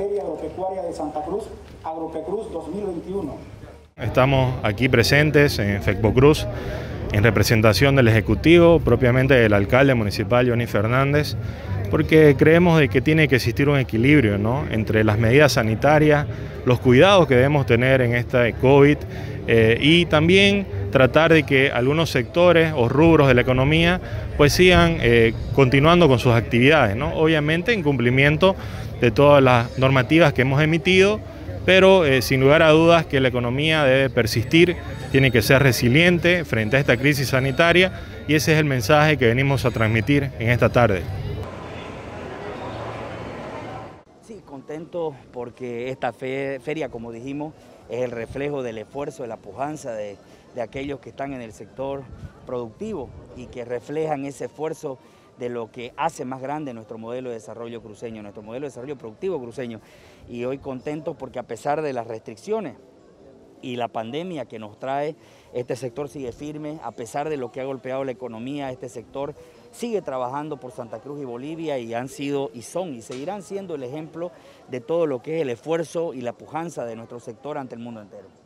Agropecuaria de Santa Cruz, Agropecruz 2021. Estamos aquí presentes en FECPO Cruz en representación del Ejecutivo, propiamente del alcalde municipal Johnny Fernández, porque creemos de que tiene que existir un equilibrio ¿no? entre las medidas sanitarias, los cuidados que debemos tener en esta COVID eh, y también tratar de que algunos sectores o rubros de la economía pues sigan eh, continuando con sus actividades, ¿no? obviamente en cumplimiento de todas las normativas que hemos emitido, pero eh, sin lugar a dudas que la economía debe persistir, tiene que ser resiliente frente a esta crisis sanitaria y ese es el mensaje que venimos a transmitir en esta tarde. Sí, contento porque esta feria, como dijimos, es el reflejo del esfuerzo, de la pujanza de, de aquellos que están en el sector productivo y que reflejan ese esfuerzo de lo que hace más grande nuestro modelo de desarrollo cruceño, nuestro modelo de desarrollo productivo cruceño. Y hoy contento porque a pesar de las restricciones y la pandemia que nos trae, este sector sigue firme, a pesar de lo que ha golpeado la economía, este sector sigue trabajando por Santa Cruz y Bolivia y han sido y son y seguirán siendo el ejemplo de todo lo que es el esfuerzo y la pujanza de nuestro sector ante el mundo entero.